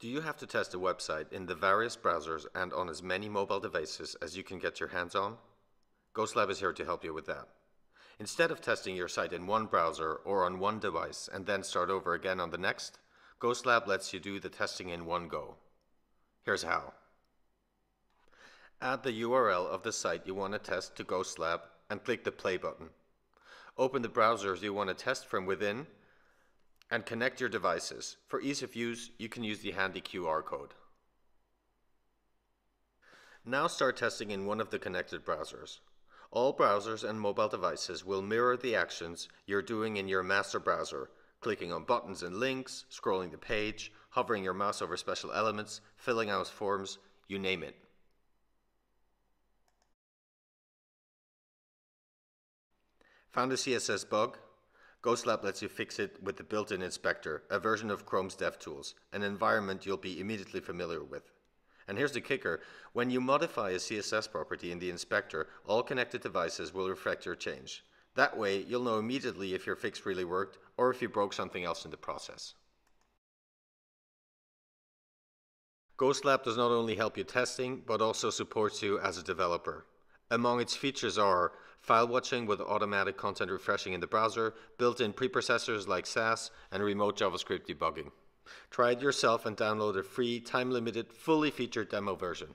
Do you have to test a website in the various browsers and on as many mobile devices as you can get your hands on? GhostLab is here to help you with that. Instead of testing your site in one browser or on one device and then start over again on the next, GhostLab lets you do the testing in one go. Here's how. Add the URL of the site you want to test to GhostLab and click the play button. Open the browsers you want to test from within and connect your devices. For ease of use, you can use the handy QR code. Now start testing in one of the connected browsers. All browsers and mobile devices will mirror the actions you're doing in your master browser, clicking on buttons and links, scrolling the page, hovering your mouse over special elements, filling out forms, you name it. Found a CSS bug? GhostLab lets you fix it with the built-in inspector, a version of Chrome's DevTools, an environment you'll be immediately familiar with. And here's the kicker, when you modify a CSS property in the inspector, all connected devices will reflect your change. That way, you'll know immediately if your fix really worked or if you broke something else in the process. GhostLab does not only help you testing, but also supports you as a developer. Among its features are file watching with automatic content refreshing in the browser, built-in preprocessors like Sass, and remote JavaScript debugging. Try it yourself and download a free, time-limited, fully featured demo version.